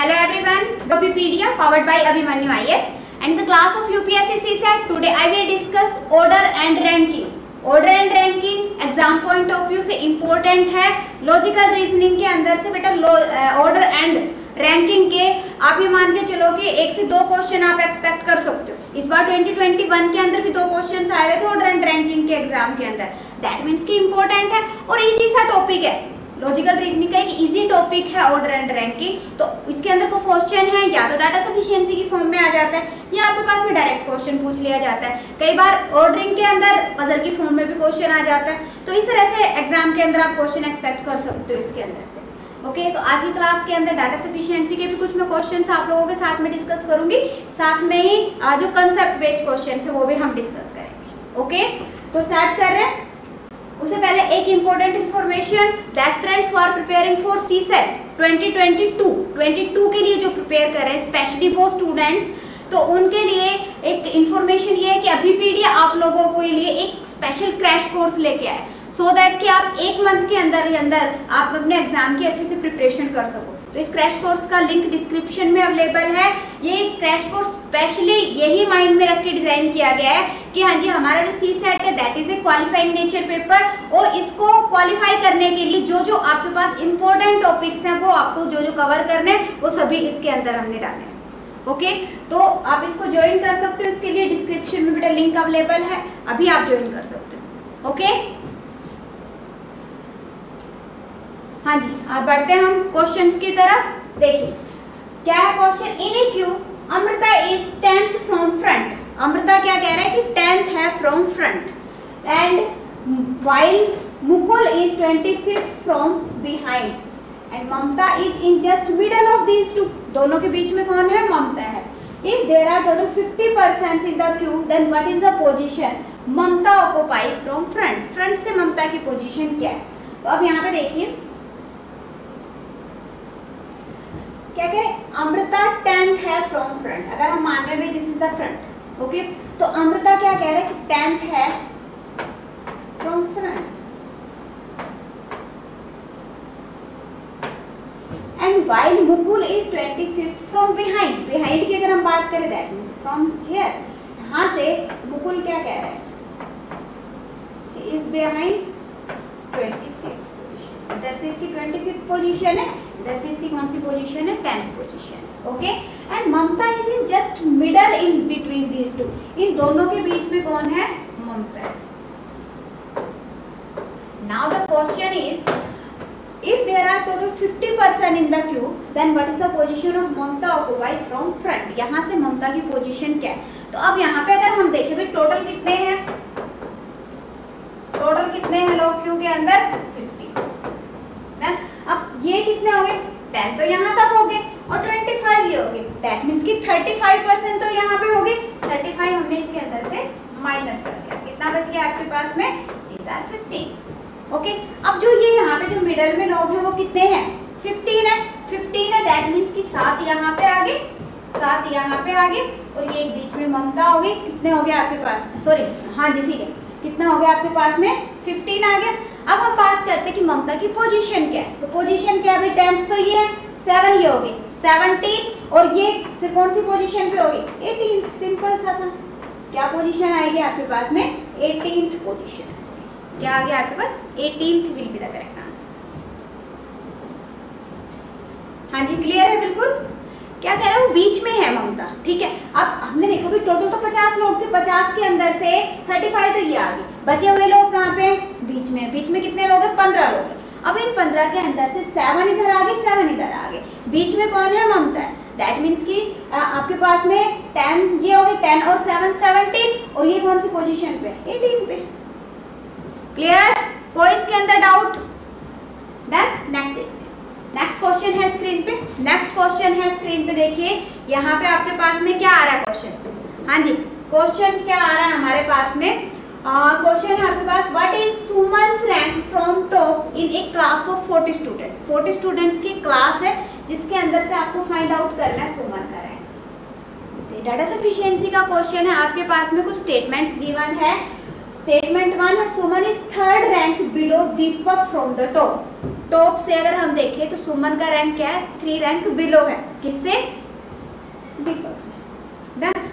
Hello everyone, Wikipedia powered by Abhimanyu IS and the class of UPSC CSAT today I will discuss order and ranking. Order and ranking exam point of view से important है. Logical reasoning के अंदर से बेटा order and ranking के आप ये मान के चलो कि एक से दो क्वेश्चन आप एक्सपेक्ट कर सकते हो. इस बार 2021 के अंदर भी दो क्वेश्चन आए हुए थे ऑर्डर एंड रैंकिंग के एग्ज़ाम के अंदर. दैट मीन्स की इम्पोर्टेंट है और इजी सा टॉपिक है. लॉजिकल रीजनिंग का एक इजी टॉपिक है ऑर्डर एंड रैंकिंग तो इसके अंदर को क्वेश्चन है? या तो डाटा सफिशिएंसी की फॉर्म में आ जाता है या आपके पास में डायरेक्ट क्वेश्चन पूछ लिया जाता है। कई बार ऑर्डरिंग के अंदर पजल की फॉर्म में भी क्वेश्चन आ जाता है। तो इस तरह से एग्ज़ाम के अंदर आप क्वेश्चन एक्सपेक्ट कर सकते हो इसके अंदर से। ओके okay, तो आज की क्लास के अंदर डाटा सफिशिएंसी के भी कुछ मैं क्वेश्चंस आप लोगों के साथ में डिस्कस करूँगी। साथ में ही जो कंसेप्ट बेस्ड क्वेश्चन है वो भी हम डिस्कस करेंगे। Okay okay? तो स्टार्ट कर रहे हैं। उससे पहले एक important information friends who are preparing for C SAT 2022 22 के लिए जो प्रिपेयर कर रहे हैं स्पेशली वो स्टूडेंट्स तो उनके लिए एक इन्फॉर्मेशन ये है कि अभी पीडिया आप लोगों के लिए एक स्पेशल क्रैश कोर्स लेके आए। सो so दैट कि आप एक मंथ के अंदर अंदर आप अपने एग्ज़ाम की अच्छे से प्रिपरेशन कर सको। तो इस क्रैश कोर्स का लिंक डिस्क्रिप्शन में अवेलेबल है। ये क्रैश कोर्स स्पेशली यही माइंड में रख के डिज़ाइन किया गया है कि हाँ जी, हमारा जो सी सेट है that is a qualifying nature paper और इसको क्वालिफाई करने के लिए जो जो आपके पास इंपॉर्टेंट टॉपिक्स हैं, वो आपको जो जो कवर करने हैं, वो सभी इसके अंदर हमने डाले हैं। ओके तो आप इसको ज्वाइन कर सकते हो, इसके लिए डिस्क्रिप्शन में बेटा लिंक अवेलेबल है, अभी आप ज्वाइन कर सकते हो। ओके हाँ जी, अब बढ़ते हैं हम क्वेश्चंस की तरफ़। देखिए, क्या है question in a queue? Amrita is tenth from front Amrita क्या कह रहा है कि टेंथ है from front and while Mukul is twenty fifth from behind and Mamata is in just middle of these two दोनों के बीच में कौन है? ममता है। If there are total fifty percent in the queue then what is the position Mamata occupy from front front से ममता की position क्या है? तो अब यहाँ पे देखिए। क्या कह रहे अमृता टेंथ है फ्रॉम फ्रंट अगर हम मान रहे हैं this is the front okay तो अमृता क्या कह रहे हैं कि टेंथ है from front and while Mukul is twenty fifth from behind behind की अगर हम बात करें दैट मीन्स फ्रॉम हियर यहाँ से मुकुल क्या कह रहा है? Is behind twenty fifth position इधर से इसकी ट्वेंटी फिफ्थ पोजिशन है। इधर से इसकी कौन सी पोजीशन है? Tenth position okay and Mamata is in just middle in between these two in दोनों के बीच में कौन है? Mamata now the question is if there are total 50 person in the queue, then what is the position of mamta occupy from front? यहाँ से ममता की position क्या है? तो अब यहाँ पे अगर हम देखें, भाई टोटल कितने हैं? टोटल कितने हैं लोग क्यू के अंदर? 50 अब ये कितने हो गए? 10 तो यहाँ तक हो गए और 25 ये हो गए। दैट मीन्स कि 35 परसेंट तो यहाँ पे हो गए। 35 हमने इसके अंदर से माइनस कर दिया। कितना बच गया आपके पास में? दीज आर 15 ओके अब जो ये यहाँ पे जो मिडल में लोग हैं वो कितने हैं? 15 है। 15 है दैट मीन्स कि सात यहाँ पे आ गए। सात यहाँ पे आ गए और ये एक बीच में ममता हो गई। कितने हो गए आपके पास? सॉरी हाँ जी, ठीक है। कितना हो गया आपके पास में? 15 आ गया। अब हम बात करते हैं कि ममता की पोजीशन क्या है। तो पोजीशन क्या है टेंथ तो ये है सेवन ये होगी। सेवनटीन और ये फिर कौन सी पोजीशन पे होगी? एटीन सिंपल सा था। क्या पोजीशन आएगी आपके पास में? एटीन पोजीशन क्या आ गया आपके पास? Eighteen will be the correct answer हाँ जी क्लियर है बिल्कुल? क्या कह रहे हैं? बीच में है ममता। ठीक है। अब हमने देखो भी टोटल तो पचास लोग थे, पचास के अंदर से थर्टी फाइव तो ये आ गए बचे हुए लोग कहाँ पे? बीच में। बीच में कितने लोग हैं? पंद्रह लोग हैं। अब इन पंद्रह के अंदर से सेवन इधर आ गए सेवन इधर आ गए बीच में कौन है? ममता है। दैट मीन्स कि आपके पास में टेन ये हो गए टेन और सेवन सेवनटीन और ये कौन सी पोजिशन पे? एटीन पे। क्लियर कोई इसके अंदर doubt then next next question है स्क्रीन पे। नेक्स्ट क्वेश्चन है स्क्रीन पे देखिए। यहाँ पे आपके पास में क्या आ रहा है क्वेश्चन हाँ जी। क्वेश्चन क्या आ रहा है हमारे पास में? क्वेश्चन है आपके पास what is Suman's rank from top in a class of 40 students 40 students की क्लास है, जिसके अंदर से आपको फाइंड आउट करना है सुमन का रैंक डाटा सफिशिएंसी का क्वेश्चन है, आपके पास में कुछ स्टेटमेंट्स गिवन है. स्टेटमेंट वन है Suman is third rank below Deepak from the top top से अगर हम देखें तो सुमन का रैंक क्या है? थ्री रैंक बिलो है. किससे? दीपक से. डन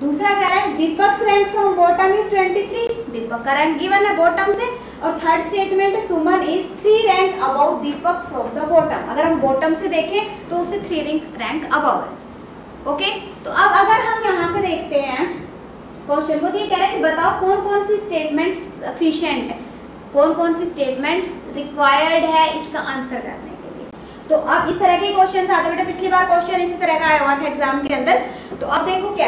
दूसरा क्या है Deepak rank from bottom is 23 Deepak का रैंक गिवन है बॉटम से, और थर्ड स्टेटमेंट है, Suman is three rank above Deepak from the bottom अगर हम बॉटम से देखें तो उसे थ्री रैंक रैंक अबाउ है। ओके तो अब अगर हम यहाँ से देखते हैं क्वेश्चन को तो ये कह रहे हैं बताओ कौन कौन सी स्टेटमेंट्स सफिशिएंट है। कौन कौन सी स्टेटमेंट्स रिक्वायर्ड है इसका आंसर करने तो अब इस तरह के क्वेश्चन आते बेटा, पिछली बार क्वेश्चन इसी तरह का आया हुआ था एग्ज़ाम के अंदर। तो अब देखो क्या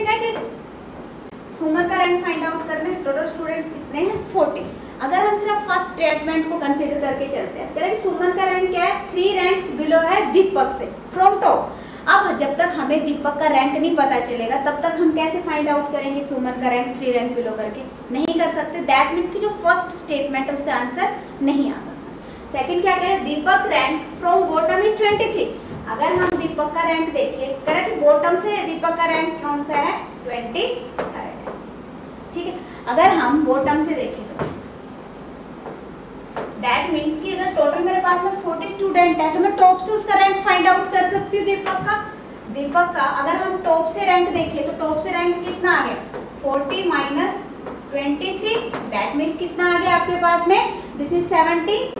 इसने कहा कि सुमन का रैंक फाइंड आउट करना है टोटल स्टूडेंट्स कितने हैं? फोर्टी अगर हम सिर्फ़ फ़र्स्ट स्टेटमेंट को कंसीडर करके चलते हैं, करेंगे सुमन का रैंक क्या है? थ्री रैंक्स बिलो है दीपक से फ्रॉम टॉप अब जब तक हमें दीपक का रैंक नहीं पता चलेगा, तब तक हम कैसे फाइंड आउट करेंगे सुमन का रैंक थ्री रैंक बिलो करके? नहीं कर सकते. दैट मीन्स कि जो फ़र्स्ट स्टेटमेंट है, उससे आंसर नहीं आ सकता. सेकंड क्या कह रहे हैं? Deepak rank from bottom is twenty Deepak का रैंक देखें करेक्ट बॉटम से दीपक का रैंक कौन सा है? ट्वेंटी थर्ड ठीक है? अगर हम बॉटम से देखें तो। दैट मीन्स कि अगर टोटल मेरे पास में 40 स्टूडेंट है तो मैं टॉप से उसका रैंक फाइंड आउट कर सकती हूँ दीपक का। दीपक का अगर हम टॉप से रैंक देखें तो टॉप से रैंक कितना आ गया? 40 minus twenty three that means कितना आ गया आपके पास में? This is 70 plus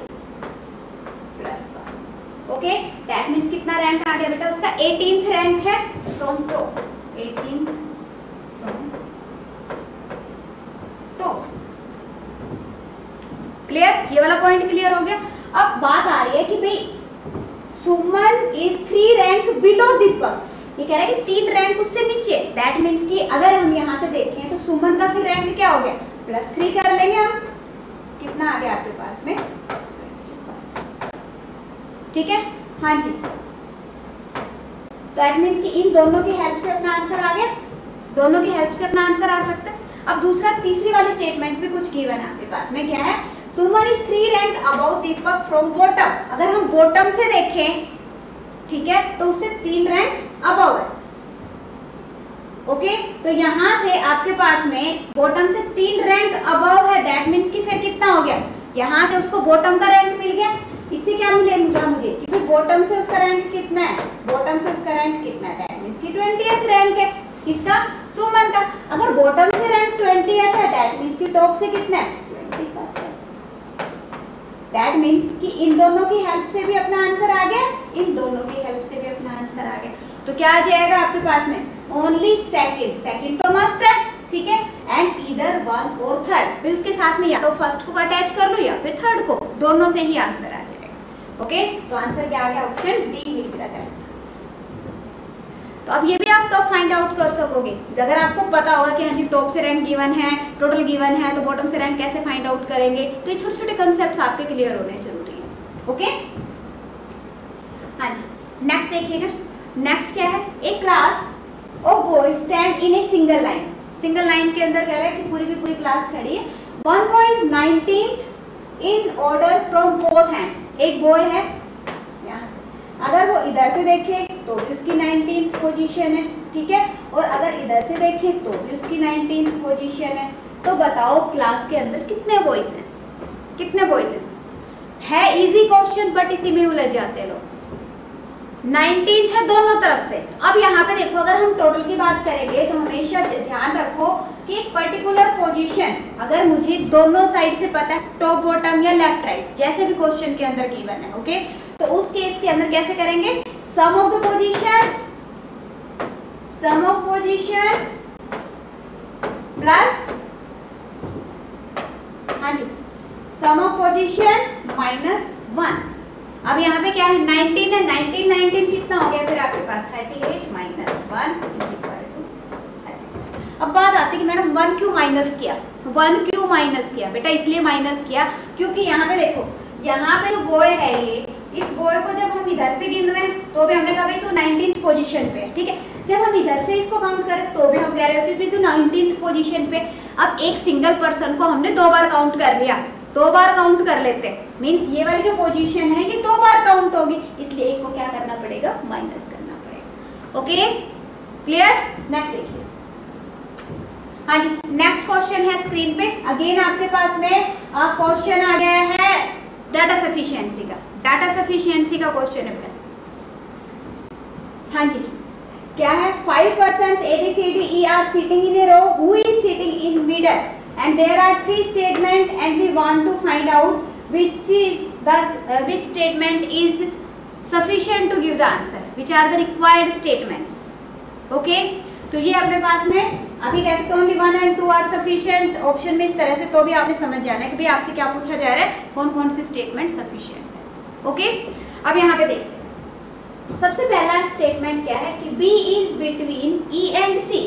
okay that means कितना रैंक आ गया बेटा? उसका 18th रैंक है from top 18th from clear ये वाला पॉइंट क्लियर हो गया? अब बात आ रही है कि भाई, Suman is three rank below Deepak. ये कह रहा है कि तीन रैंक उससे नीचे. दैट मीन्स कि अगर हम यहाँ से देखें तो सुमन का फिर रैंक क्या हो गया? प्लस थ्री कर लेंगे हम. कितना आ गया आपके पास में? ठीक है? हाँ जी। तो दैट मीन्स कि इन दोनों की हेल्प से अपना आंसर आ गया? दोनों की हेल्प से अपना आंसर आ सकता है। अब दूसरा, तीसरी वाली स्टेटमेंट भी कुछ की बना आपके पास में। क्या है? Suman is three rank above Deepak from bottom अगर हम बॉटम से देखें, ठीक है तो उससे तीन रैंक अबाउ है। ओके तो यहाँ से आपके पास में बॉटम से तीन रैंक अबाउ है। दैट मीन्स कि फिर कितना हो गया? यहाँ से उसको बॉटम का रैंक मिल गया। इससे क्या मिलेगा मुझे क्योंकि बॉटम से उसका रैंक कितना है? बॉटम से उसका रैंक कितना है? दैट मीन्स कि ट्वेंटी रैंक है किसका? सुमन का। अगर बॉटम से रैंक ट्वेंटी है दैट मीन्स कि टॉप से कितना है? दैट मीन्स कि इन दोनों की हेल्प से भी अपना आंसर आ गया, इन दोनों की हेल्प से भी अपना आंसर आ गया। तो क्या आ जाएगा आपके पास में? ओनली सेकंड सेकंड तो मस्ट है, ठीक है? एंड इधर वन और थर्ड फिर उसके साथ में या तो फ़र्स्ट को अटैच कर लो या फिर थर्ड को। दोनों से ही आंसर जाएगा ओके तो आंसर क्या आ गया? Option D be the correct तो अब ये भी आप कब फाइंड आउट कर सकोगे? अगर आपको पता होगा कि हाँ जी टॉप से रैंक गिवन है टोटल गिवन है तो बॉटम से रैंक कैसे फाइंड आउट करेंगे? तो ये छोटे छोटे कंसेप्ट आपके क्लियर होने ज़रूरी है। ओके हाँ जी नेक्स्ट देखिएगा। नेक्स्ट क्या है? A class of boy stand in a single line single line के अंदर कह रहा है कि पूरी की पूरी क्लास खड़ी है। One boy is nineteen in order from both hands एक बॉय है, यहाँ से। अगर वो इधर से देखे तो भी उसकी नाइनटीन पोजीशन है, ठीक है? और अगर इधर से देखें तो भी उसकी नाइनटीन पोजीशन है। तो बताओ क्लास के अंदर कितने बॉयज़ हैं? कितने बॉयज़ हैं? है इजी क्वेश्चन बट इसी में उलझ जाते लोग। नाइनटीन है दोनों तरफ़ से। अब यहाँ पे देखो, अगर हम टोटल की बात करेंगे तो हमेशा ध्यान रखो कि एक पर्टिकुलर पोजीशन अगर मुझे दोनों साइड से पता है टॉप बॉटम या लेफ़्ट राइट जैसे भी क्वेश्चन के अंदर गिवन है ओके तो उस केस के अंदर कैसे करेंगे? Sum of the position, sum of position plus हाँ जी, sum of position minus one अब यहाँ पे क्या है? 19 है 19 19 कितना हो गया फिर आपके पास? 38 माइनस वन इज़ इक्वल अब बात आती है कि मैडम वन क्यू माइनस किया, वन क्यू माइनस किया, बेटा इसलिए माइनस किया क्योंकि यहाँ पे देखो, यहाँ पे जो बॉय है ये, इस बॉय को जब हम इधर से गिन रहे हैं तो भी हमने कहा भाई तू नाइनटीन पोजीशन पे ठीक है? जब हम इधर से इसको काउंट करें तो भी हम कह रहे हैं कि तू नाइनटीन पोजीशन पे अब एक सिंगल पर्सन को हमने दो बार काउंट कर लिया, दो बार काउंट कर लेते हैं। मीन्स ये वाली जो पोजीशन है, ये दो बार काउंट होगी, इसलिए एक को क्या करना पड़ेगा? माइनस करना पड़ेगा। ओके क्लियर नेक्स्ट देखिए। हाँ जी नेक्स्ट क्वेश्चन है स्क्रीन पे. अगेन आपके पास में क्वेश्चन आ गया है डाटा सफिशियंसी का. डाटा सफिशियंसी का क्वेश्चन है हाँ जी. क्या है? Five person A B C D E are sitting in a row who is sitting in middle and there are three statement and we want to find out thus uh, which statement is sufficient to give the answer. Which are the required statements? Okay? तो ये अपने पास में अभी कह सकते only one and two are sufficient option में इस तरह से तो भी आपने समझ जाना है कि भाई आपसे क्या पूछा जा रहा है कौन कौन से स्टेटमेंट सफिशियंट है। ओके अब यहाँ पे देखते सबसे पहला स्टेटमेंट क्या है कि B is between E and C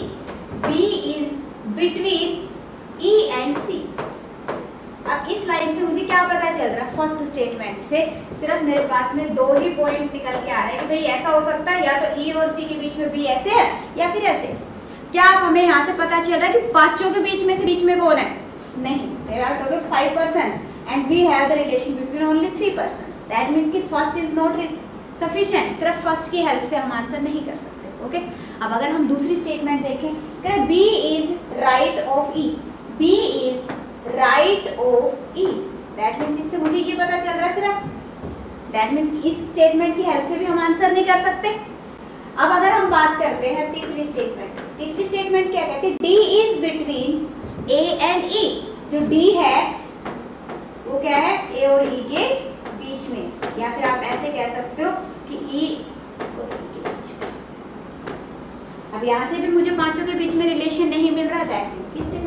B is between E and C अब इस लाइन से मुझे क्या पता चल रहा है? फ़र्स्ट स्टेटमेंट से सिर्फ़ मेरे पास में दो ही पॉइंट निकल के आ रहे हैं कि भाई ऐसा हो सकता है, या तो ई e और सी के बीच में बी ऐसे है, या फिर ऐसे क्या आप हमें यहाँ से पता चल रहा है कि पाँचों के बीच में से बीच में कौन है? नहीं there are total five person and we have the relation between only three person that means की फ़र्स्ट इज़ नॉट सफिशियंट सिर्फ़ फ़र्स्ट की हेल्प से हम आंसर नहीं कर सकते ओके okay? अब अगर हम दूसरी स्टेटमेंट देखें B is right of E B is right of E that means इससे मुझे ये पता चल रहा है सिर्फ़। दैट मीन्स इस स्टेटमेंट की हेल्प से भी हम आंसर नहीं कर सकते। अब अगर हम बात करते हैं तीसरी स्टेटमेंट तीसरी स्टेटमेंट क्या कहते हैं? D is between A and E जो डी है, वो क्या है? ए और ई e के बीच में। या फिर आप ऐसे कह सकते हो कि ई e अब यहाँ से भी मुझे पाँचों के बीच में रिलेशन नहीं मिल रहा। दैट मीन्स मैंने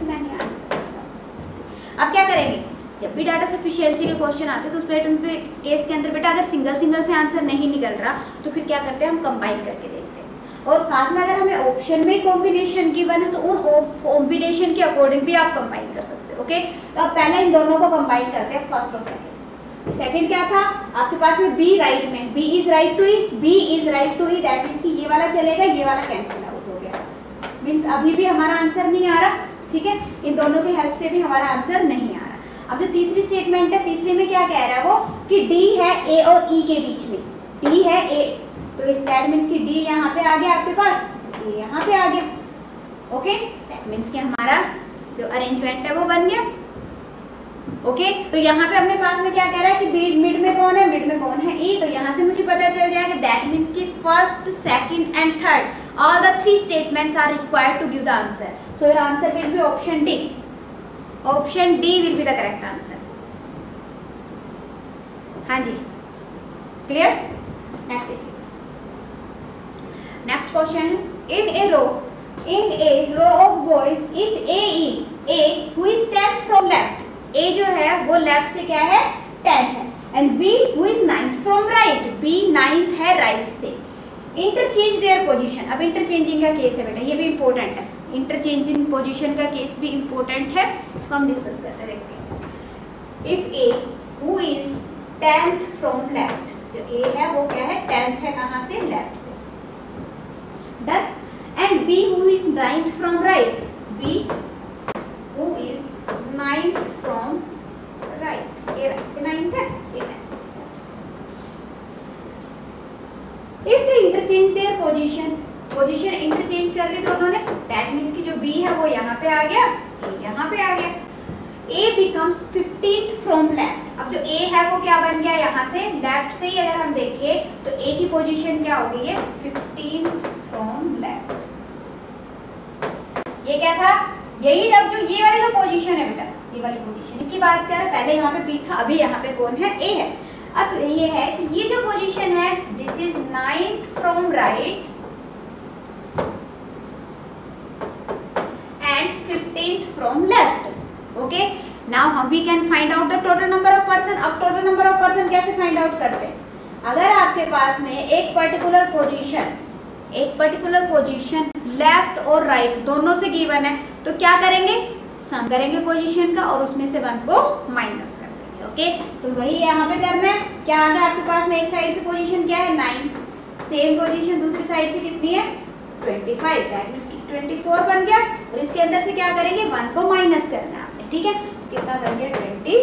अब क्या करेंगे? जब भी डाटा सफिशियंसी के क्वेश्चन आते हैं तो उस पैटर्न पे केस के अंदर बेटा अगर सिंगल सिंगल से आंसर नहीं निकल रहा तो फिर क्या करते हैं? हम कंबाइन करके देखते हैं। और साथ में अगर हमें ऑप्शन में कॉम्बिनेशन गिवन है तो उन कॉम्बिनेशन के अकॉर्डिंग भी आप कंबाइन कर सकते हो ओके तो अब पहले इन दोनों को कंबाइन करते हैं फ़र्स्ट और सेकेंड सेकेंड क्या था? आपके पास में बी राइट में B is right to E B is right to E that means की ये वाला चलेगा, ये वाला कैंसिल आउट हो गया। मीन्स अभी भी हमारा आंसर नहीं आ रहा। ठीक है? इन दोनों की हेल्प से भी हमारा आंसर नहीं आ रहा। अब जो तीसरी स्टेटमेंट है तीसरे में क्या कह रहा है वो? कि डी है ए और ई e के बीच में। डी है ए तो इस दैट मीन्स की डी यहाँ पे आ गया आपके पास। ए यहाँ पे आ गया। ओके दैट मीन्स कि हमारा जो अरेंजमेंट है वो बन गया। Okay okay? तो यहाँ पे अपने पास में क्या कह रहा है कि मिड मिड में कौन है? मिड में कौन है ई e, तो यहाँ से मुझे पता चल जाएगा दैट मीन्स कि first second and third all the three statements are required to give the answer so your answer will be option D option D will be the correct answer हाँ जी. क्लियर नेक्स्ट देखिए. Next question in a row in a row of boys if A is a who is tenth from left A जो है, वो left से क्या है? Tenth है. And B who is ninth from right B ninth है right से. Interchange their position अब इंटरचेंजिंग का केस है बेटा, ये भी इंपॉर्टेंट है. इंटरचेंजिंग पोजीशन का केस भी इंपॉर्टेंट है, उसको हम डिस्कस करते देखते हैं। If A who is tenth from left जो ए है, वो क्या है? टेंथ है कहाँ से? लेफ़्ट से। Done and B who is ninth from right B who is ninth from right ये राइट से नाइन्थ है ये if they interchange their position interchange कर ली दोनों ने दैट मींस कि जो बी है वो यहाँ पे आ गया ए यहाँ पे आ गया। A becomes fifteenth from left अब जो ए है वो क्या बन गया यहाँ से? लेफ़्ट से ही अगर हम देखें तो ए की पोजीशन क्या हो गई है? फिफ्टींथ फ्रॉम लेफ़्ट ये क्या था? यही अब जो ये वाली जो पोजीशन है बेटा, ये वाली पोजीशन इसकी बात कर, पहले यहाँ पे बी था, अभी यहाँ पे कौन है? ए है। अब ये है कि ये जो पोजीशन है this is ninth from right and from left okay now हम we can find out the total number of person अब टोटल नंबर ऑफ़ पर्सन कैसे फाइंड आउट करते हैं? अगर आपके पास में एक पर्टिकुलर पोजीशन एक पर्टिकुलर पोजीशन लेफ़्ट और राइट दोनों से गिवन है तो क्या करेंगे? सम करेंगे पोजीशन का और उसमें से वन को माइनस कर देंगे ओके तो वही यहाँ पे करना है। क्या आ गया आपके पास में एक साइड से पोजीशन क्या है? नाइन सेम पोजीशन दूसरी साइड से कितनी है? Twenty five that means twenty four बन गया। और इसके अंदर से क्या करेंगे? वन को माइनस करना है। ठीक है? तो कितना बन गया ट्वेंटी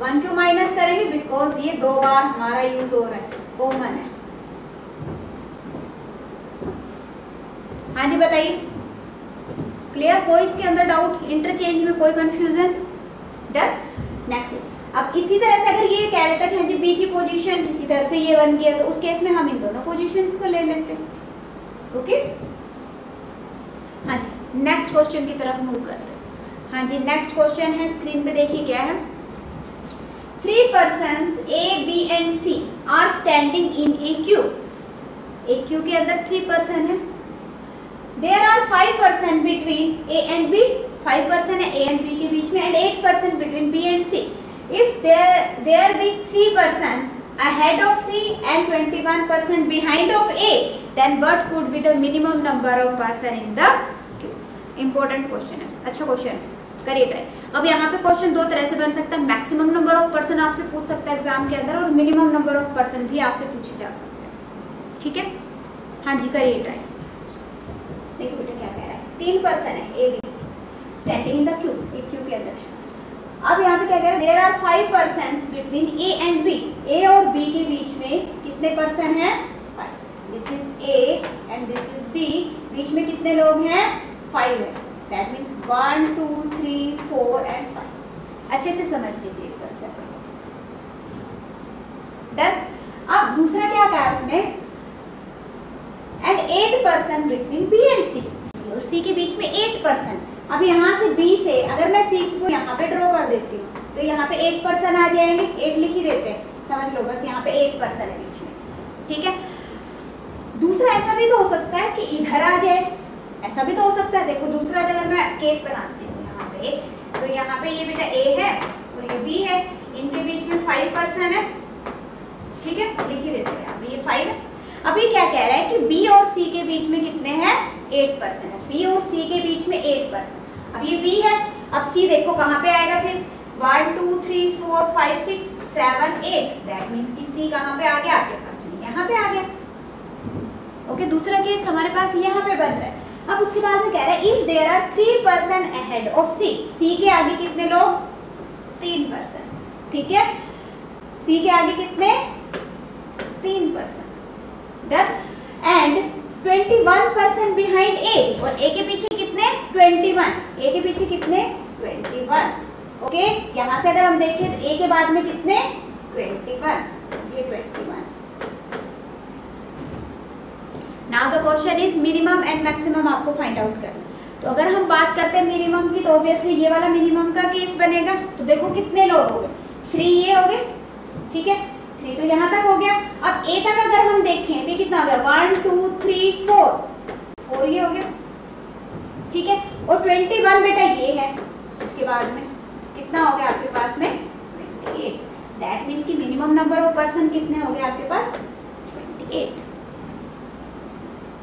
वन क्यों माइनस करेंगे बिकॉज़ ये दो बार हमारा यूज़ हो रहा है। कॉमन है। हाँ जी, बताइए। क्लियर कोई इसके अंदर डाउट इंटरचेंज में कोई कंफ्यूजन डन नेक्स्ट अब इसी तरह से अगर ये कह देता कि हाँ जी बी की पोजीशन इधर से ये बन गया तो उस केस में हम इन दोनों पोजीशंस को ले लेते हैं। ओके हाँ जी नेक्स्ट क्वेश्चन की तरफ़ मूव करते हैं। हाँ जी नेक्स्ट क्वेश्चन है स्क्रीन पे देखिए क्या है। Three person A B and C are standing in a queue A queue के अंदर थ्री पर्सन है। There are five percent between A and B five percent है ए एंड बी के बीच में and eight percent between B and C if there there be three percent ahead of C and 21 percent behind of A, then what could be the minimum number of person in the important question है। अच्छा question है। करिए try अब यहाँ पे question दो तरह से बन सकता है। मैक्सिमम नंबर ऑफ़ पर्सन आपसे पूछ सकता है एग्ज़ाम के अंदर और मिनिमम नंबर ऑफ़ पर्सन भी आपसे पूछे जा सकते हैं। ठीक है? हाँ जी करिए ट्राई देखो बेटा क्या कह रहा है। तीन पर्सन है A B C standing in the queue एक क्यू के अंदर। अब यहाँ पे क्या कह रहे हैं? There are five percent between A and B A और बी के बीच में कितने पर्सन हैं? This is A and this is B बीच में कितने लोग हैं? फाइव है. That means one two three four and five अच्छे से समझ लीजिए इस कंसेप्ट डन अब दूसरा क्या कहा उसने? And eight percent between B and C और सी के बीच में एट परसेंट अब यहाँ से बी से अगर मैं सी को यहाँ पे ड्रॉ कर देती हूँ तो यहाँ पे एट परसेंट आ जाएँगे. एट लिख ही देते हैं. समझ लो, बस यहाँ पे एट परसेंट है बीच में. ठीक है? दूसरा ऐसा भी तो हो सकता है कि इधर आ जाए. ऐसा भी तो हो सकता है। देखो, दूसरा अगर मैं केस बनाती हूँ यहाँ पे। तो यहाँ पे ये बेटा ए है और ये बी है। इनके बीच में फाइव परसेंट है। ठीक है? लिख ही देते हैं। अभी ये फाइव है। अभी क्या कह रहा है कि बी और सी के बीच में कितने हैं? एट परसेंट है। बी और सी के बीच में एट परसेंट अब ये बी है। अब सी देखो कहाँ पे आएगा फिर? One two three four five six seven eight that means कि सी कहाँ पे आ गया? आपके पास यहाँ पे आ गया। ओके दूसरा केस हमारे पास यहाँ पे बन रहा है। अब उसके बाद में कह रहा है if there are three percent ahead of C C के आगे कितने लोग? तीन परसेंट ठीक है? सी के आगे कितने? तीन percent done and 21 percent behind A और ए के पीछे कितने? 21 ए के पीछे कितने? 21 ओके यहाँ से अगर हम देखें तो ए के बाद में कितने? 21 ये 21 now the question is minimum and maximum आपको फाइंड आउट करना तो अगर हम बात करते हैं मिनिमम की तो ऑब्वियसली ये वाला मिनिमम का केस बनेगा। तो देखो कितने लोग हो गए। थ्री ये हो गए, ठीक है? थ्री तो यहाँ तक हो गया। अब ए तक अगर हम देखें तो कितना हो गया? One two three four four ये हो गया, ठीक है? और ट्वेंटी वन बेटा ये है। इसके बाद में कितना हो गया आपके पास में? ट्वेंटी एट दैट मीन्स कि मिनिमम नंबर ऑफ़ पर्सन कितने हो गए आपके पास? Twenty eight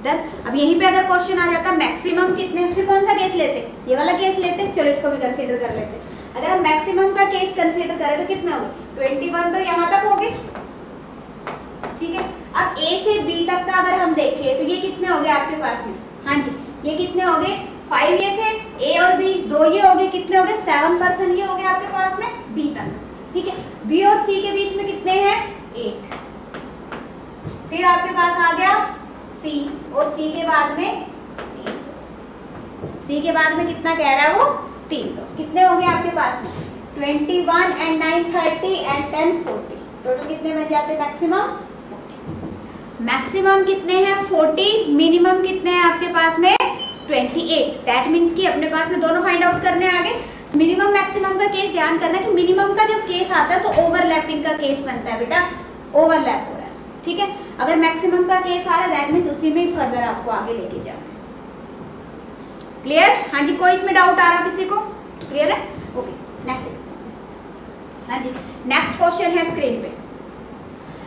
done. अब यहीं पे अगर क्वेश्चन आ जाता मैक्सिमम कितने, फिर कौन सा केस लेते? ये वाला केस लेते, चलो इसको भी कंसीडर कर लेते। अगर हम मैक्सिमम का केस कंसीडर करें तो कितना हो ट्वेंटी वन तो यहाँ तक हो गए। ठीक है? अब ए से बी तक का अगर हम देखें तो ये कितने हो गए आपके पास में? हाँ जी, ये कितने हो गए? फाइव ये थे ए और बी दो ये हो गए, कितने हो गए? सेवन परसेंट ये हो गए आपके पास में बी तक। ठीक है? बी और सी के बीच में कितने हैं? एट फिर आपके पास आ गया सी और सी के बाद में तीन। सी के बाद में कितना कह रहा है वो? तीन। लोग कितने हो गए आपके पास में? Twenty one and nine thirty and ten forty total कितने बन जाते मैक्सिमम मैक्सिमम कितने हैं? फोर्टी मिनिमम कितने हैं आपके पास में? ट्वेंटी एट दैट मीन्स कि अपने पास में दोनों फाइंड आउट करने आ गए मिनिमम मैक्सिमम का केस ध्यान करना कि मिनिमम का जब केस आता है तो ओवरलैपिंग का केस बनता है, बेटा। ओवरलैप हो रहा है। ठीक है? अगर मैक्सिमम का केस आ रहा है दैट मीन्स उसी में फर्दर आपको आगे लेके जाना है। क्लियर हाँ जी, कोई इसमें डाउट आ रहा किसी को? क्लियर है? ओके नेक्स्ट हाँ जी नेक्स्ट क्वेश्चन है स्क्रीन पे।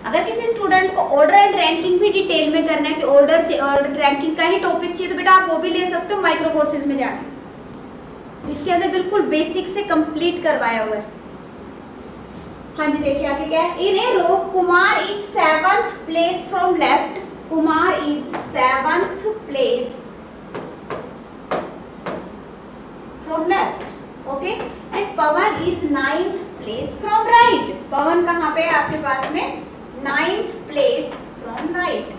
अगर किसी स्टूडेंट को ऑर्डर एंड रैंकिंग भी डिटेल में करना है कि ऑर्डर और रैंकिंग का ही टॉपिक चाहिए तो बेटा आप वो भी ले सकते हो माइक्रो कोर्सेज में जाके। जिसके अंदर बिल्कुल बेसिक से कंप्लीट करवाया हुआ है। हाँ जी, देखिए आगे क्या है। In a row Kumar is seventh place from left Kumar is seventh place from left okay and Pavan is ninth place from right Pavan कहाँ पे है आपके पास में? Ninth place from right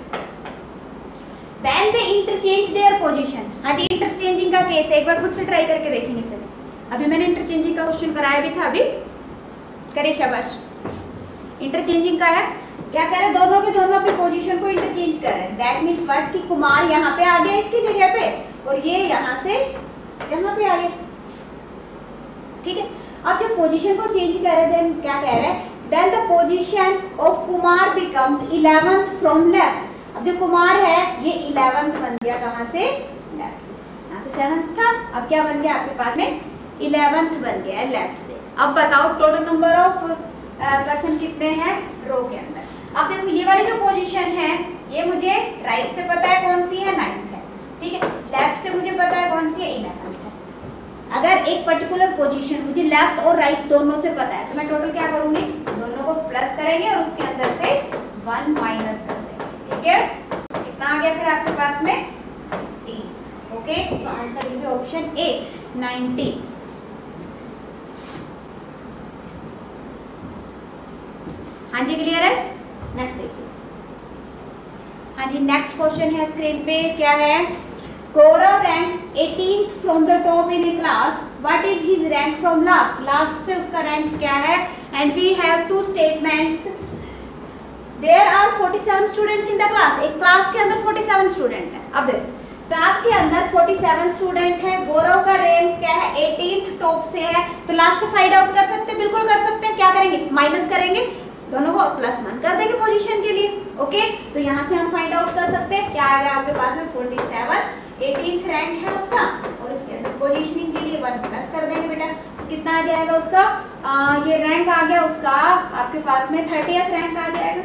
when they interchange their position. हाँ जी interchanging का case है एक बार खुद से ट्राई करके देखेंगे सर। अभी मैंने इंटरचेंजिंग का क्वेश्चन कराया भी था, अभी करे शाबाश। इंटरचेंजिंग का है। क्या कह रहे दोनों के दोनों अपनी पोजीशन को इंटरचेंज कर रहे हैं। दैट मींस व्हाट कि कुमार यहाँ पे आ गया इसकी जगह पे। और ये यहाँ से यहाँ पे आ गया। ठीक है? अब जब पोजीशन को चेंज कर रहे हैं क्या कह रहे then the position of Kumar becomes eleventh from left अब जो कुमार है, ये इलेवेंथ बन गया कहाँ से? लेफ़्ट से। यहाँ से सेवंथ था। अब क्या बन गया? आपके पास में इलेवेंथ बन गया लेफ़्ट से। अब बताओ टोटल नंबर ऑफ़ पर्सन कितने हैं? रो के अंदर। अब देखो, ये वाली जो पोजीशन है, ये मुझे राइट से पता है कौन सी है नाइन्थ है। ठीक है? लेफ़्ट से मुझे पता है कौन सी है इलेवेंथ है। अगर एक पर्टिकुलर पोजीशन मुझे लेफ़्ट और राइट दोनों से पता है तो मैं टोटल क्या करूँगी? दोनों को प्लस करेंगे और उसके अंदर से वन माइनस कर देंगे। ठीक है? कितना आ गया फिर आपके पास में? T okay so answer option A nineteen हाँ जी क्लियर है? नेक्स्ट देखिए। हाँ जी नेक्स्ट क्वेश्चन है स्क्रीन पे, क्या है? Gaurav ranks 18th from the top in a class what is his rank from last last से उसका रैंक क्या है? And we have two statements there are 47 students in the class एक class के अंदर 47 स्टूडेंट है। अब क्लास के अंदर 47 स्टूडेंट है। गौरव का रैंक क्या है? 18th टॉप से है। तो लास्ट से फाइंड आउट कर सकते हैं, बिल्कुल कर सकते हैं। क्या करेंगे? माइनस करेंगे। दोनों को प्लस वन कर देंगे पोजीशन के लिए ओके तो यहाँ से हम फाइंड आउट कर सकते हैं क्या आ गया आपके पास में? 47 एटीन रैंक है उसका और इसके अंदर पोजीशनिंग के लिए वन प्लस कर देंगे बेटा। कितना आ जाएगा उसका? आ, ये रैंक आ गया उसका आपके पास में थर्टी रैंक आ जाएगा।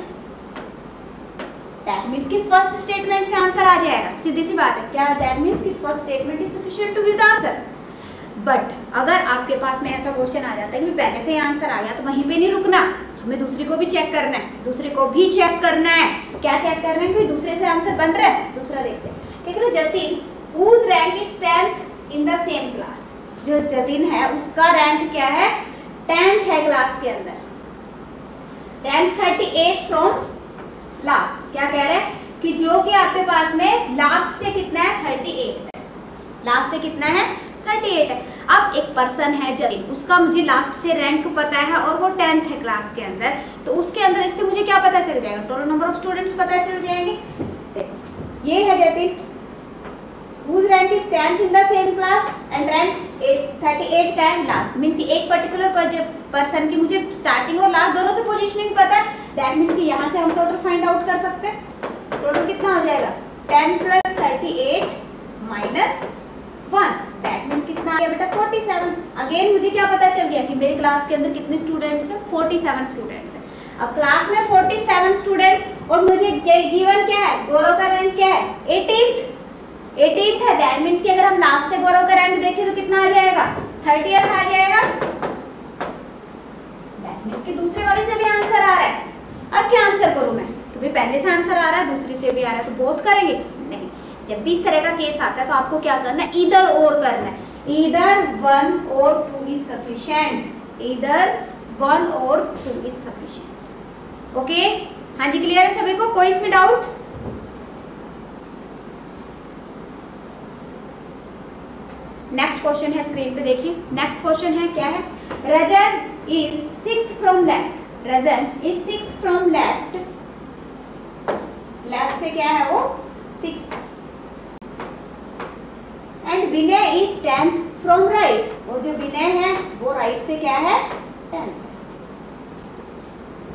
दैट मीन्स कि फ़र्स्ट स्टेटमेंट से आंसर आ जाएगा सीधी सी बात है। क्या दैट मीन्स कि first statement is sufficient to give the answer but अगर आपके पास में ऐसा क्वेश्चन आ जाता है कि पहले से ही आंसर आ गया तो वहीं पे नहीं रुकना। हमें दूसरी को भी चेक करना है, दूसरे को भी चेक करना है। क्या चेक करना है? कि दूसरे से आंसर बन रहा है, दूसरा देखते हैं। क्या कह रहे Jatin whose rank is tenth in the same class जो जतिन है, उसका रैंक क्या है? टेंथ है क्लास के अंदर। Rank thirty eight from last क्या कह रहे हैं? कि जो कि आपके पास में लास्ट से कितना है? थर्टी एट है। लास्ट से कितना है? थर्टी एट है। अब एक पर्सन है जरीन उसका मुझे लास्ट से रैंक पता है और वो टेंथ है क्लास के अंदर तो उसके अंदर इससे मुझे क्या पता चल जाएगा? टोटल नंबर ऑफ़ स्टूडेंट्स पता चल जाएँगे। ये है Jatin whose rank is 10th in the same class and rank 38 का है लास्ट मींस एक पर्टिकुलर पर्सन की मुझे स्टार्टिंग और लास्ट दोनों से पोजीशनिंग पता है। दैट मींस कि यहाँ से हम टोटल फाइंड आउट कर सकते हैं। टोटल कितना हो जाएगा? 10 plus 38 minus one that means कितना आ गया बेटा? 47 अगेन मुझे क्या पता चल गया कि मेरी क्लास के अंदर कितने स्टूडेंट्स हैं? 47 स्टूडेंट्स हैं। अब क्लास में 47 स्टूडेंट और मुझे गिवन क्या है? गौरव का रैंक क्या है? 18th 18th है. दैट मीन्स कि अगर हम लास्ट से गौरव का रैंक देखें तो कितना आ जाएगा? 30th आ जाएगा। दैट मीन्स कि दूसरे वाले से भी आंसर आ रहा है। अब क्या आंसर करूँ मैं? तो भी पहले से आंसर आ रहा है, दूसरी से भी आ रहा है तो बहुत करेंगे। जब भी इस तरह का केस आता है तो आपको क्या करना है? इधर और करना है। इधर वन और टू इज़ सफिशिएंट इधर वन और टू इज़ सफिशिएंट ओके हाँ जी क्लियर है सभी को? कोई इसमें डाउट नेक्स्ट क्वेश्चन है स्क्रीन पे, देखिए। नेक्स्ट क्वेश्चन है, क्या है? Rajan is six from left Rajan is six from left left से क्या है वो? Six and Vinay is tenth from right और जो विनय है, वो राइट right से क्या है?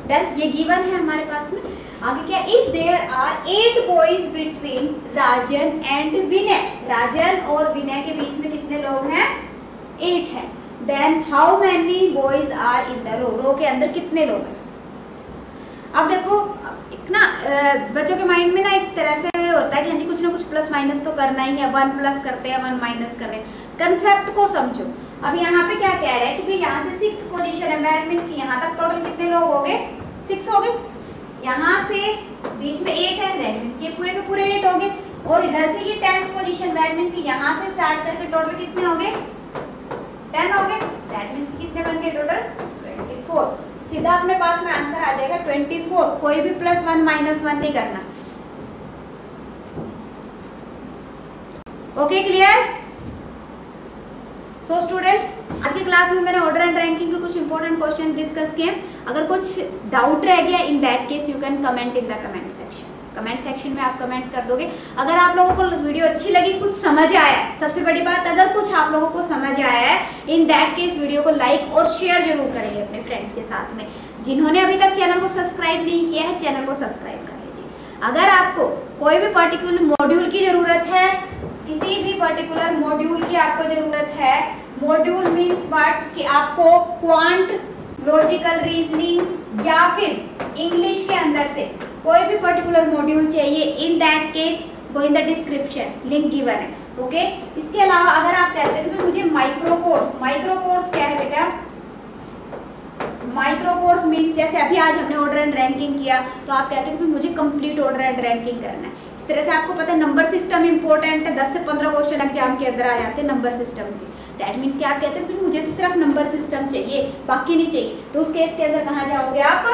टेंथ ये गिवन है हमारे पास में। आगे क्या? If there are eight boys between Rajan and Vinay Rajan और विनय के बीच में कितने लोग हैं? एट है. Then how many boys are in the row row के अंदर कितने लोग हैं? अब देखो ना बच्चों के माइंड में ना एक तरह से होता है कि हाँ जी, कुछ ना कुछ प्लस माइनस तो करना ही है वन प्लस करते हैं वन माइनस कर रहे हैं। कंसेप्ट को समझो। अब यहाँ पे क्या कह रहे हैं कि यहाँ से सिक्स पोजीशन है मीन्स कि यहाँ तक टोटल कितने लोग हो गए? सिक्स हो गए। यहाँ से बीच में एट है दैट मीन्स ये पूरे के पूरे एट हो गए। और इधर से ये टेंथ पोजीशन दैट मीन्स कि यहाँ से स्टार्ट करके टोटल कितने हो गए? टेन हो गए। दैट मीन्स कितने बन गए टोटल ट्वेंटी फोर सीधा अपने पास में आंसर आ जाएगा ट्वेंटी फोर, कोई भी प्लस वन, माइनस वन नहीं करना। ओके क्लियर सो स्टूडेंट्स आज की क्लास में मैंने ऑर्डर एंड रैंकिंग के कुछ इंपॉर्टेंट क्वेश्चंस डिस्कस किए। अगर कुछ डाउट रह गया in that case you can comment in the comment section comment section में आप कमेंट कर दोगे। अगर आप लोगों को वीडियो अच्छी लगी, कुछ समझ आया सबसे बड़ी बात, अगर कुछ आप लोगों को समझ आया है, इन दैट केस वीडियो को लाइक और शेयर ज़रूर करेंगे अपने फ्रेंड्स के साथ में, जिन्होंने अभी तक चैनल को सब्सक्राइब नहीं किया है चैनल को सब्सक्राइब कर लीजिए अगर आपको कोई भी पर्टिकुलर मॉड्यूल की ज़रूरत है, किसी भी पर्टिकुलर मॉड्यूल की आपको ज़रूरत है मॉड्यूल मीन्स वाट कि आपको क्वांट लॉजिकल रीजनिंग या फिर इंग्लिश के अंदर से कोई भी पर्टिकुलर मॉड्यूल चाहिए in that case go in the description link given है ओके इसके अलावा अगर आप कहते हैं तो मुझे माइक्रो कोर्स माइक्रो कोर्स क्या है बेटा? माइक्रो कोर्स मीन्स जैसे अभी आज हमने ऑर्डर एंड रैंकिंग किया तो आप कहते हैं कि मुझे कंप्लीट ऑर्डर एंड रैंकिंग करना है। इस तरह से आपको पता है नंबर सिस्टम इंपॉर्टेंट है, दस से पंद्रह क्वेश्चन एग्ज़ाम के अंदर आ जाते हैं नंबर सिस्टम के। दैट मीन्स कि आप कहते हैं कि मुझे तो सिर्फ़ नंबर सिस्टम चाहिए, बाकी नहीं चाहिए। तो उस केस के अंदर कहाँ जाओगे आप?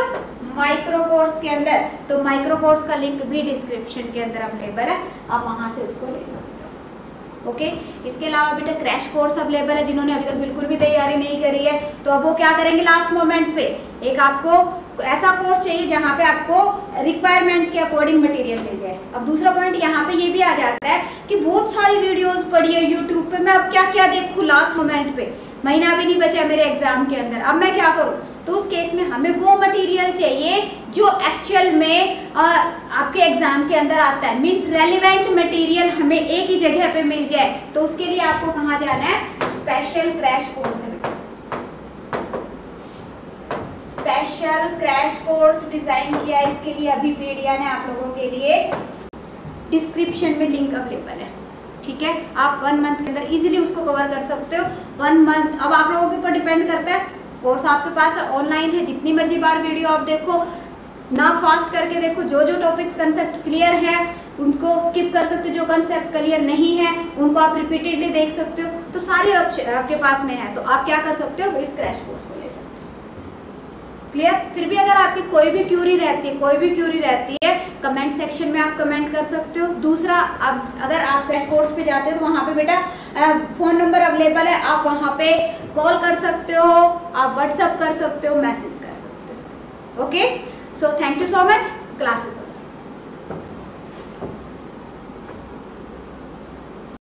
माइक्रो कोर्स के अंदर तो माइक्रो कोर्स का लिंक भी डिस्क्रिप्शन के अंदर अवेलेबल है। आप वहाँ से उसको ले सकते हो। ओके इसके अलावा बेटा क्रैश कोर्स अवेलेबल है, जिन्होंने अभी तक बिल्कुल भी तैयारी नहीं करी है। तो अब वो क्या करेंगे लास्ट मोमेंट पे? एक आपको ऐसा कोर्स चाहिए जहाँ पे आपको रिक्वायरमेंट के अकॉर्डिंग मटेरियल मिल जाए। अब दूसरा पॉइंट यहाँ पे ये भी आ जाता है कि बहुत सारी वीडियोस पड़ी है यूट्यूब पे। मैं अब क्या क्या देखूँ लास्ट मोमेंट पे? महीना भी नहीं बचा मेरे एग्ज़ाम के अंदर। अब मैं क्या करूँ? तो उस केस में हमें वो मटेरियल चाहिए जो एक्चुअल में आ, आपके एग्ज़ाम के अंदर आता है। मीन्स रेलिवेंट मटेरियल हमें एक ही जगह पे मिल जाए तो उसके लिए आपको कहाँ जाना है? Special crash course special crash course design किया इसके लिए अभी पीडिया ने आप लोगों के लिए। डिस्क्रिप्शन में लिंक अवेलेबल है। ठीक है? आप वन मंथ के अंदर इजीली उसको कवर कर सकते हो। वन मंथ अब आप लोगों के ऊपर डिपेंड करता है कोर्स आपके पास ऑनलाइन है, जितनी मर्ज़ी बार वीडियो आप देखो, ना फास्ट करके देखो जो जो टॉपिक्स कंसेप्ट क्लियर है, उनको स्किप कर सकते हो, जो कंसेप्ट क्लियर नहीं है, उनको आप रिपीटेडली देख सकते हो तो सारे ऑप्शन आपके पास में है तो आप क्या कर सकते हो, इस क्रैश को क्लियर फिर भी अगर आपकी कोई भी क्यूरी रहती है, कोई भी क्यूरी रहती है कमेंट सेक्शन में आप कमेंट कर सकते हो। दूसरा आप अगर आप क्रैश कोर्स पे जाते हो तो वहाँ पे बेटा फ़ोन नंबर अवेलेबल है। आप वहाँ पे कॉल कर सकते हो, आप व्हाट्सअप कर सकते हो मैसेज कर सकते हो। Okay so thank you so much classes